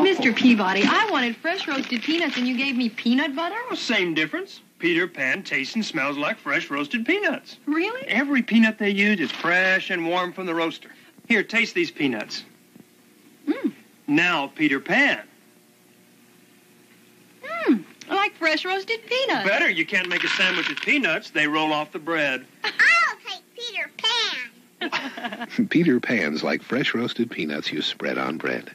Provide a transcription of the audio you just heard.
Mr. Peabody, I wanted fresh roasted peanuts and you gave me peanut butter? Well, same difference. Peter Pan tastes and smells like fresh roasted peanuts. Really? Every peanut they use is fresh and warm from the roaster. Here, taste these peanuts. Mmm. Now, Peter Pan. Mmm. Like fresh roasted peanuts. Better, you can't make a sandwich with peanuts. They roll off the bread. I'll take Peter Pan. Peter Pan's like fresh roasted peanuts you spread on bread.